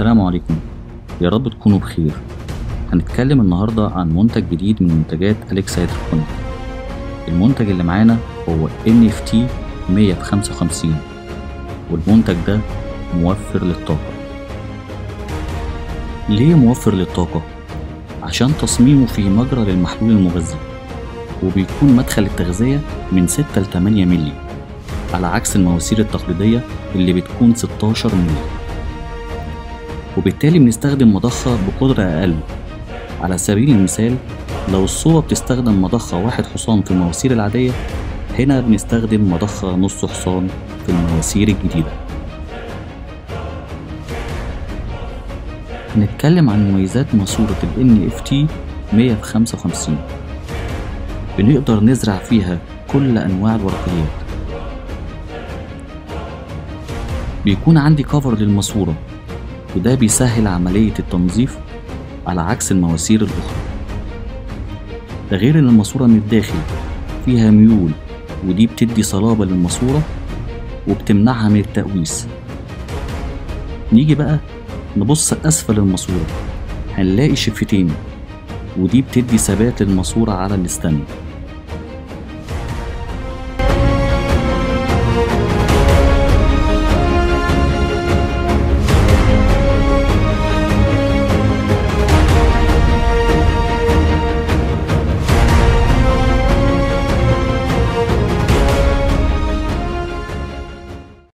السلام عليكم. يا رب تكونوا بخير. هنتكلم النهاردة عن منتج جديد من منتجات أليكس هيدروكونيك. المنتج اللي معانا هو NFT 155 والمنتج ده موفر للطاقة. ليه موفر للطاقة؟ عشان تصميمه فيه مجرى للمحلول المغذي. وبيكون مدخل التغذية من 6 ل 8 مللي على عكس المواسير التقليدية اللي بتكون 16 مللي. وبالتالي بنستخدم مضخة بقدرة أقل. على سبيل المثال لو الصورة بتستخدم مضخة واحد حصان في المواسير العادية هنا بنستخدم مضخة نص حصان في المواسير الجديدة. هنتكلم عن مميزات ماسورة ال NFT 155 بنقدر نزرع فيها كل أنواع الورقيات. بيكون عندي كفر للماسورة. وده بيسهل عملية التنظيف على عكس المواسير الأخرى. ده غير إن الماسورة من الداخل فيها ميول ودي بتدي صلابة للماسورة وبتمنعها من التقويس نيجي بقى نبص أسفل الماسورة هنلاقي شفتين ودي بتدي ثبات للماسورة على الستاند